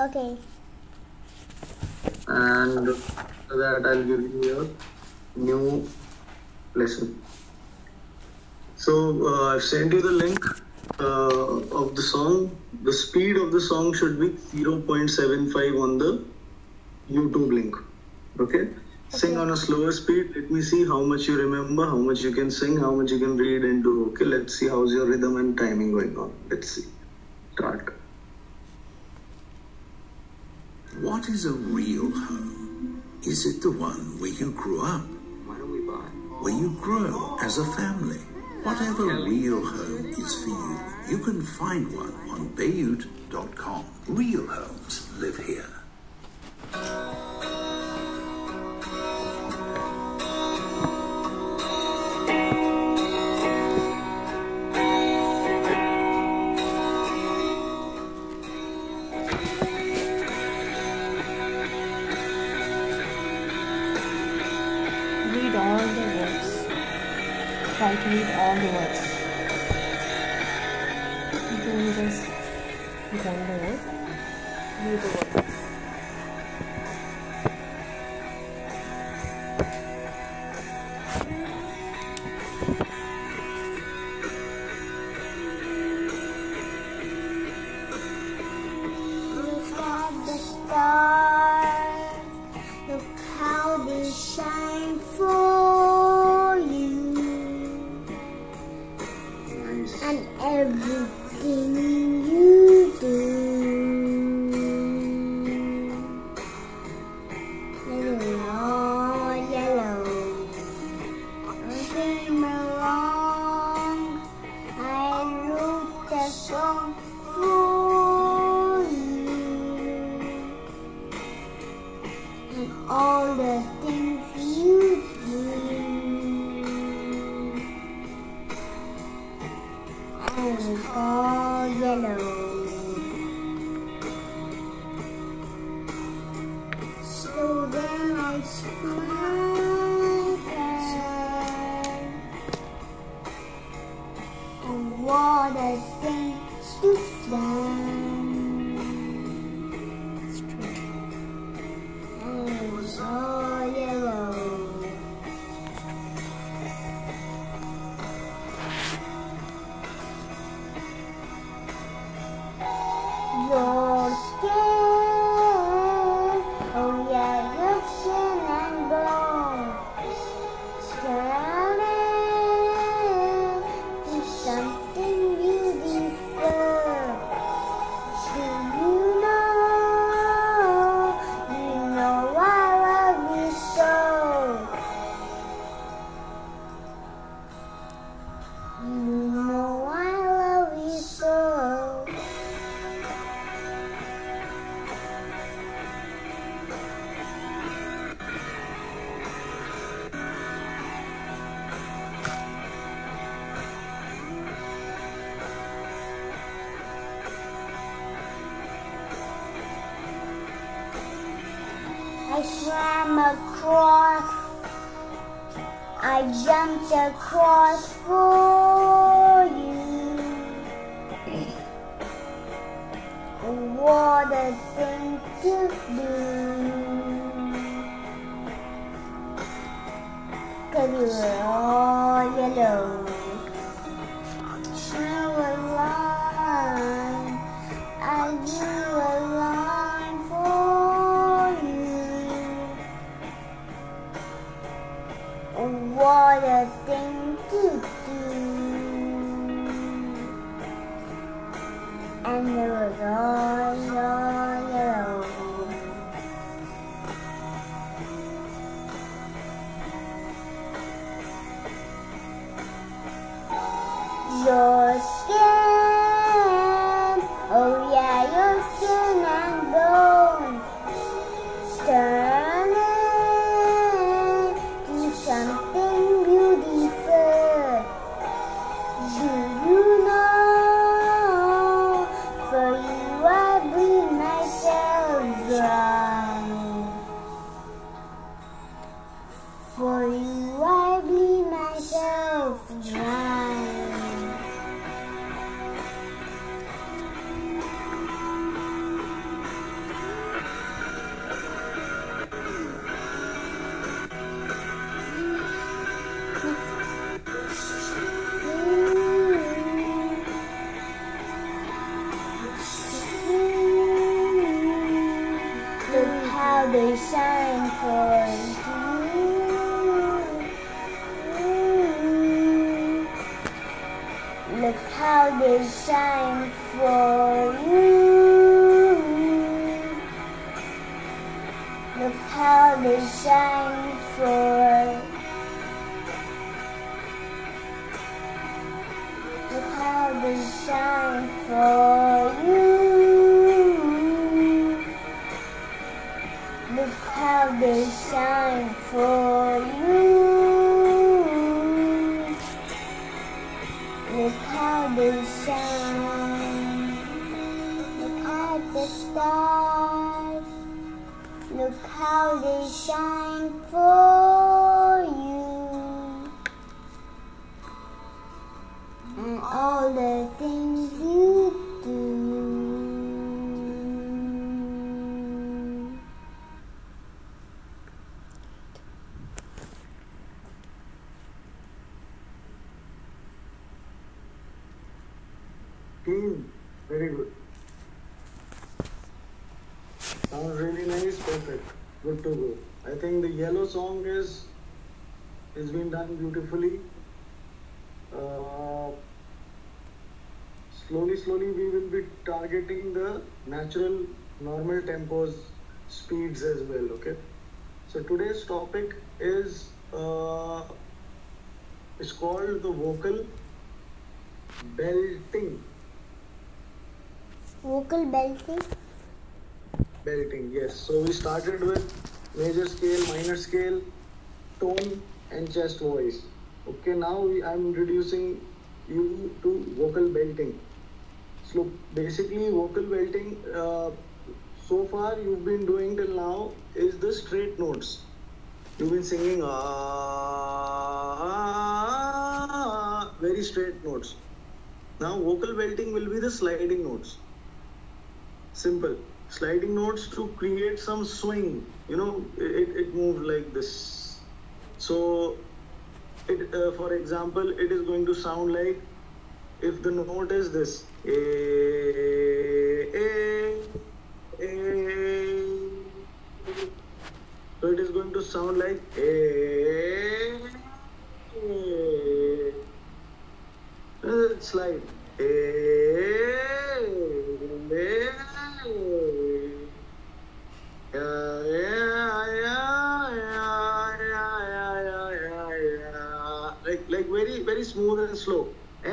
Okay. And after that, I'll give you a new lesson. So uh, I've sent you the link uh, of the song. The speed of the song should be 0.75 on the YouTube link. Okay? Sing Okay. on a slower speed. Let me see how much you remember, how much you can sing, how much you can read and do. Okay, let's see how's your rhythm and timing going on. Let's see. Start. What is a real home? Is it the one where you grew up? Why don't we buy? Where you grow as a family? Whatever real home is for you, you can find one on Bayut.com. Real homes live here. Try to read all the words. Don't just join the word. Read the word. Jumped across for you. What a thing to do. Cause were all yellow. Shine for you. Look how they shine for Look how they shine for yellow song is is been done beautifully. Uh, slowly, slowly, we will be targeting the natural, normal tempos, speeds as well. Okay. So today's topic is uh, is called the vocal belting. Vocal belting. belting yes so we started with major scale minor scale tone and chest voice. Okay now we, i'm introducing you to vocal belting. So basically vocal belting uh, so far you've been doing till now is the straight notes. You've been singing ah, ah, very straight notes. Now vocal belting will be the sliding notes. Simple. Sliding notes to create some swing you know it, it moves like this. So it uh, for example it is going to sound like if the note is this. A, a, a, so it is going to sound like a, a. Slide. A, a,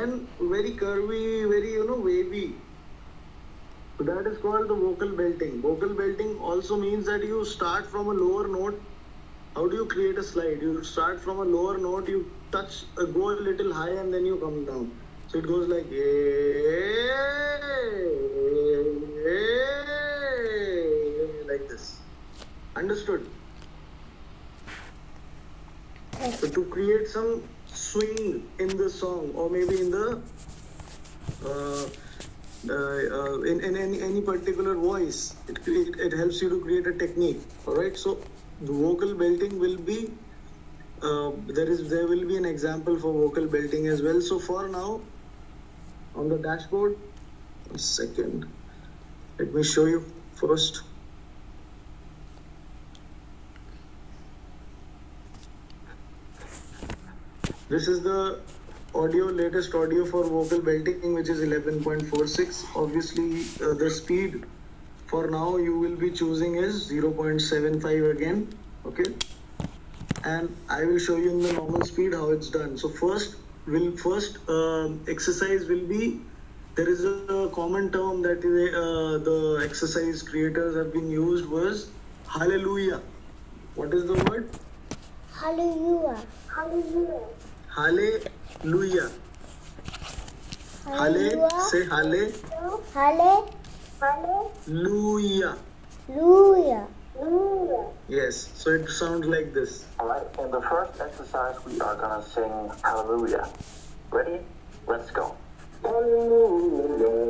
and very curvy, very you know wavy. So that is called the vocal belting. Vocal belting also means that you start from a lower note. How do you create a slide? You start from a lower note, you touch, uh, go a little high, and then you come down. So it goes like like this. Understood? So to create some swing in the song or maybe in the uh, uh, uh, in, in any, any particular voice, it, it, it helps you to create a technique. All right. So the vocal belting will be uh, there is there will be an example for vocal belting as well. So for now, on the dashboard, second let me show you first. This is the audio, latest audio for vocal belting, which is 11.46. Obviously, uh, the speed for now you will be choosing is 0.75 again. Okay. And I will show you in the normal speed how it's done. So first, will first um exercise will be there is a common term that uh, the exercise creators have been used was hallelujah. What is the word? Hallelujah. Hallelujah. Hallelujah. Halle, say halle. Hallelujah. Hallelujah. Yes, so it sounds like this. Alright, in the first exercise we are gonna sing Hallelujah. Ready? Let's go. Hallelujah.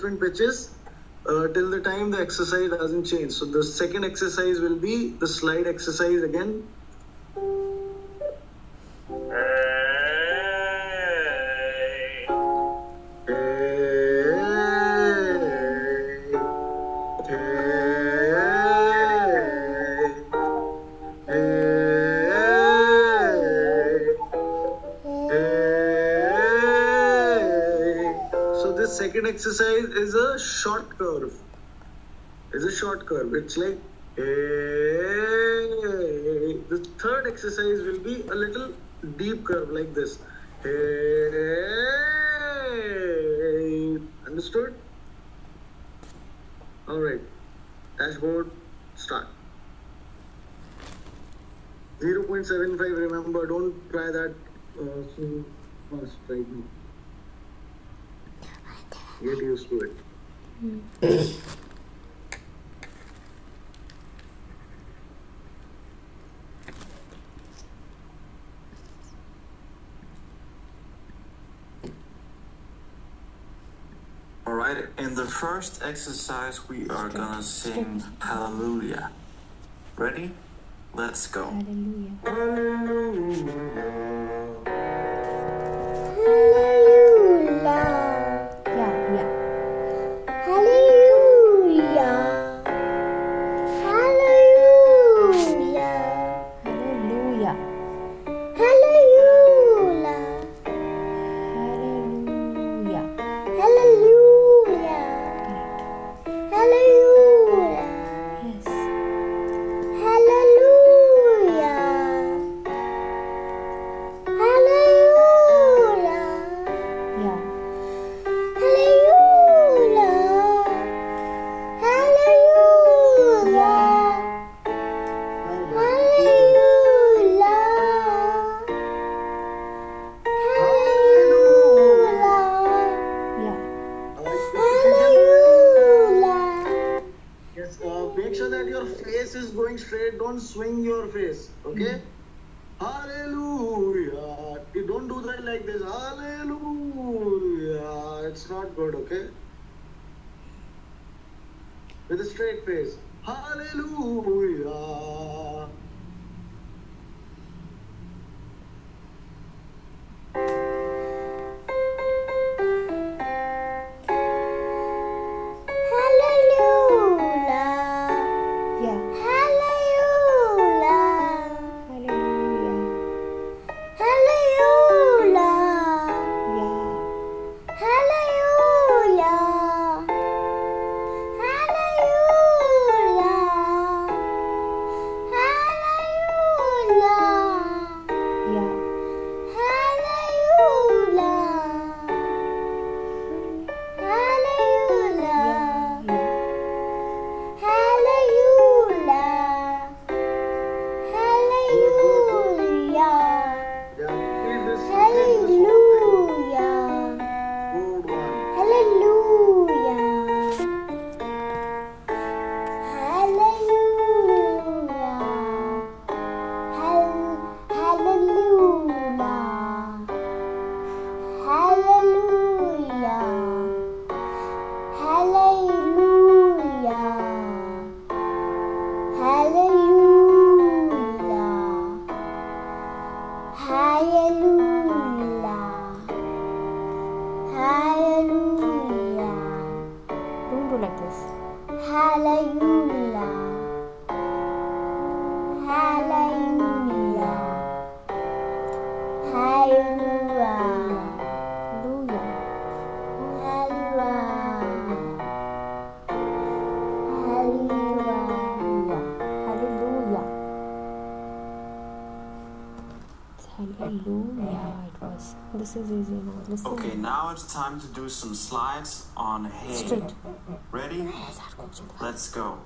Different pitches uh, till the time the exercise doesn't change. So the second exercise will be the slide exercise again. Second exercise is a short curve. It's a short curve. It's like hey. The third exercise will be a little deep curve like this. Hey. Understood? All right. Dashboard. Start. 0.75. Remember, don't try that uh, so fast right now. Get used to it. Alright, in the first exercise, we are gonna sing Hallelujah. Ready? Let's go. Hallelujah. Hallelujah. Face is going straight. Don't swing your face. Okay? Hmm. Hallelujah. You don't do that like this. Hallelujah. It's not good, okay? With a straight face. Hallelujah. Hallelujah. It was. This is easy now. Okay, now it's time to do some slides on hey. Straight. Ready? Let's go.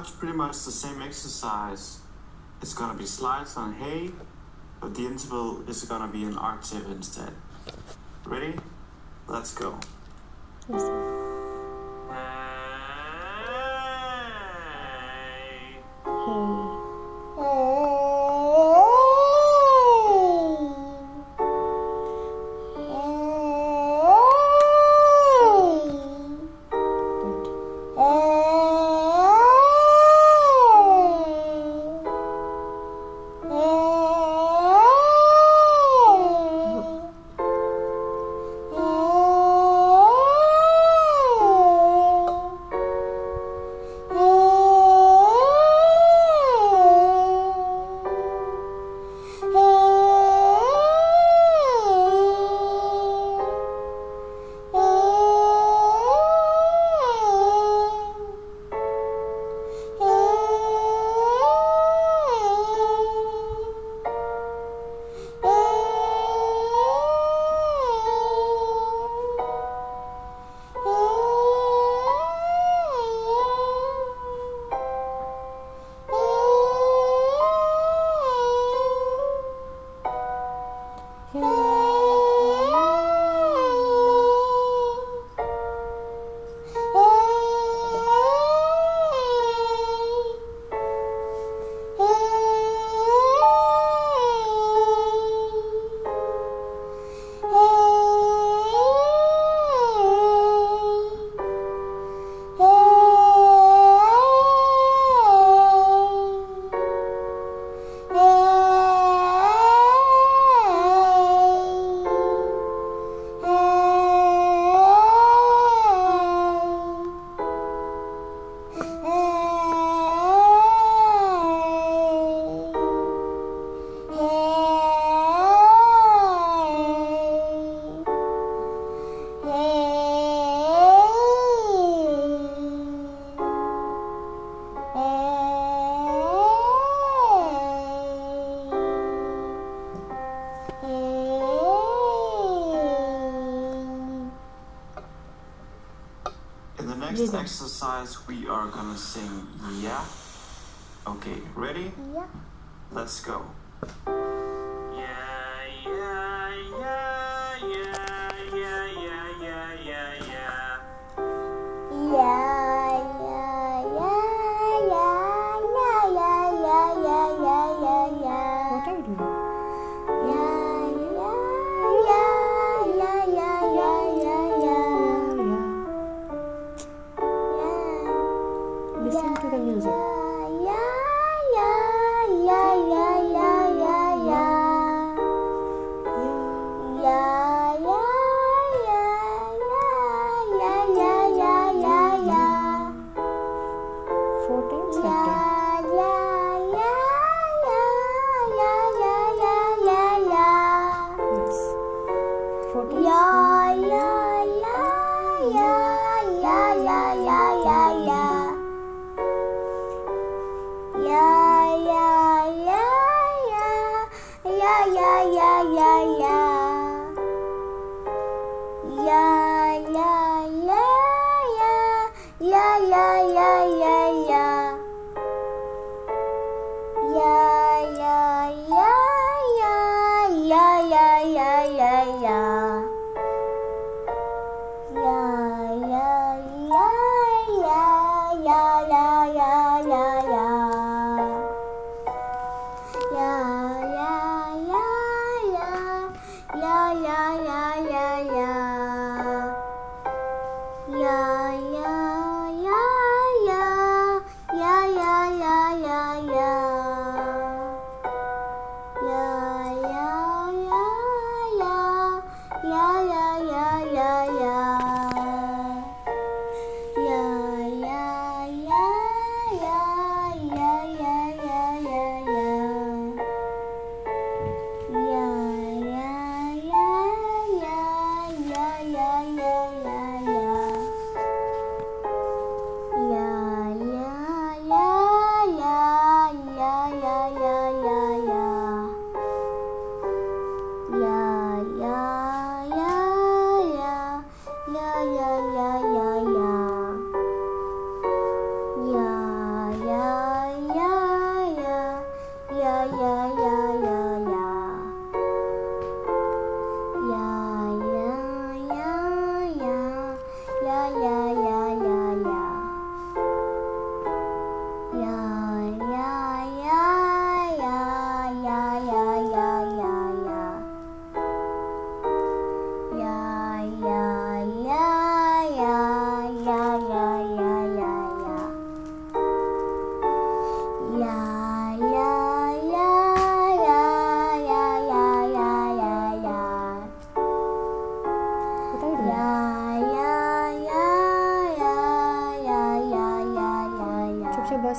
It's pretty much the same exercise. It's gonna be slides on hey, but the interval is gonna be an octave instead. Ready? Let's go. Exercise, we are gonna sing yeah. Okay, ready? Yeah. Let's go. yeah.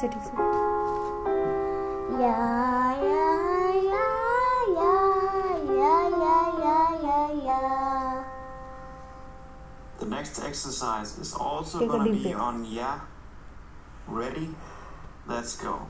है ठीक से The next exercise is also Take a going to deep be breath. on yeah. Ready? Let's go.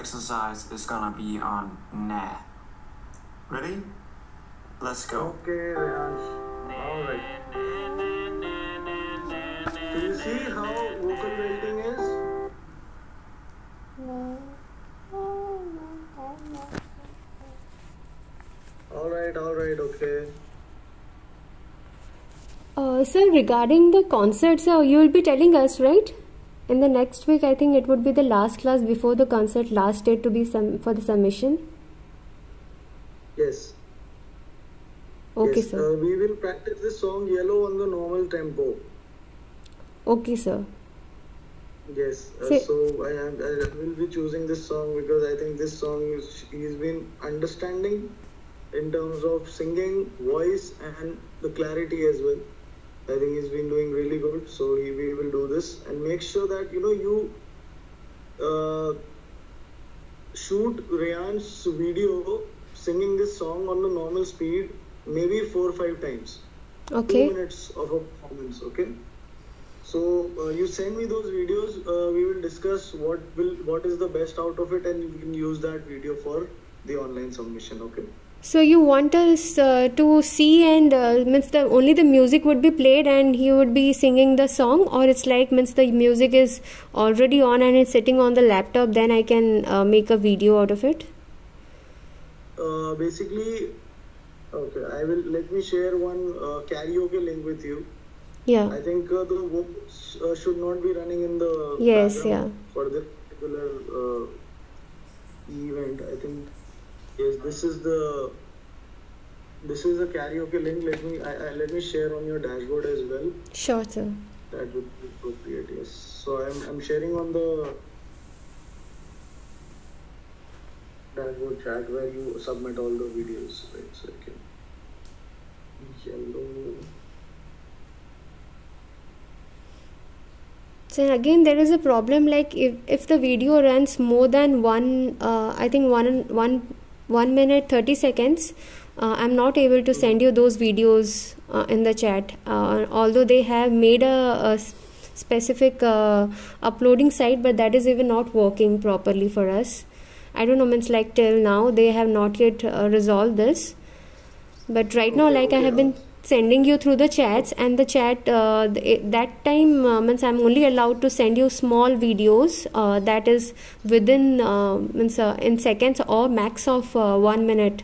Exercise is gonna be on na. Ready? Let's go. Okay, Rehansh. Alright. Do you see how vocal belting is? Alright, alright, okay. Uh, sir, regarding the concerts, uh, you will be telling us, right? In the next week, I think it would be the last class before the concert, last date to be some for the submission. Yes. Okay, yes. sir. Uh, we will practice this song Yellow on the normal tempo. Okay, sir. Yes. Uh, Say- so I, am, I will be choosing this song because I think this song is he's been understanding in terms of singing, voice, and the clarity as well. I think he's been doing really good. So he, we will do this and make sure that you know you uh, shoot Ryan's video singing this song on the normal speed, maybe four or five times. Okay. Two minutes of a performance. Okay. So uh, you send me those videos. Uh, we will discuss what will what is the best out of it, and you can use that video for the online submission. Okay. So you want us uh, to see and uh, means the only the music would be played and he would be singing the song, or it's like means the music is already on and it's sitting on the laptop. Then I can uh, make a video out of it. Uh, basically, okay. I will let me share one uh, karaoke link with you. Yeah. I think uh, the vocals uh, should not be running in the Yes, background for this particular uh, event. I think yes, this is the this is a karaoke link. Let me I, I, let me share on your dashboard as well. Sure, sir. That would be appropriate. Yes. So I'm I'm sharing on the dashboard chat where you submit all the videos. Right. So I can yellow. So again, there is a problem. Like if if the video runs more than one, uh, I think one one one minute thirty seconds, uh, I'm not able to send you those videos uh, in the chat. Uh, although they have made a specific uh, uploading site, but that is even not working properly for us. I don't know. Means like till now they have not yet uh, resolved this. But right now, Okay, like I okay, have been sending you through the chats and the chat uh, th- that time uh, means i'm only allowed to send you small videos uh, that is within uh, means uh, in seconds or max of uh, one minute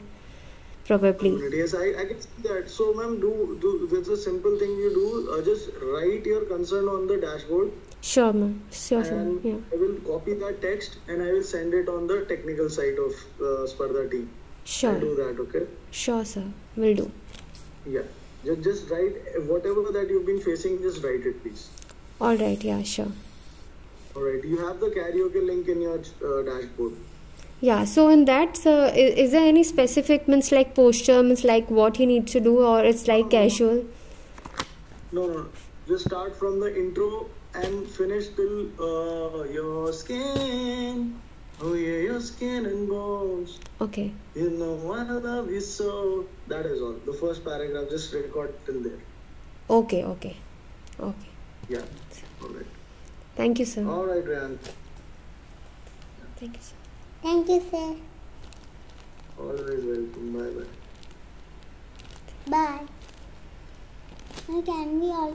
probably Yes, I, I can see that. So, ma'am, do do that's a simple thing you do. Uh, just write your concern on the dashboard, sure ma'am sure sure yeah I will copy that text and I will send it on the technical side of uh, Sparda team. sure I'll sure do that. Okay. sure sir will do Yeah. Just just write whatever that you've been facing. Just write it, please. all right yeah sure All right. You have the karaoke link in your uh, dashboard. yeah so in that is, is there any specific means like posture means like what he needs to do or it's like casual No, no. Just start from the intro and finish till uh, your skin. Oh yeah, your skin and bones. okay You know I love you so. That is all. The first paragraph, just record till there. okay okay okay Yeah. All right. thank you sir All right, Ryan. thank you sir Thank you, sir. Always welcome. Bye bye. Bye. Now can we all